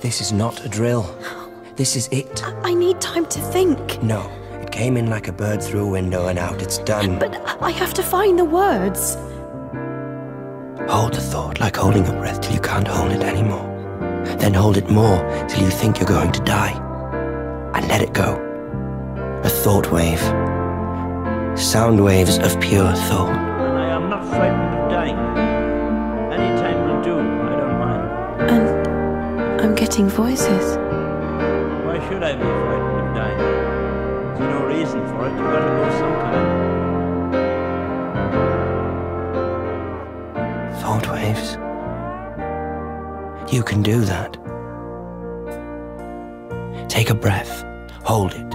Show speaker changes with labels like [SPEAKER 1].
[SPEAKER 1] This is not a drill. This is it.
[SPEAKER 2] I need time to think.
[SPEAKER 1] No, it came in like a bird through a window and out it's done.
[SPEAKER 2] But I have to find the words.
[SPEAKER 1] Hold the thought like holding a breath till you can't hold it anymore. Then hold it more till you think you're going to die. And let it go. A thought wave. Sound waves of pure thought.
[SPEAKER 2] Getting voices.
[SPEAKER 3] Why should I be frightened of dying? There's no reason for it. You've got to go sometime.
[SPEAKER 1] Thought waves. You can do that. Take a breath, hold it,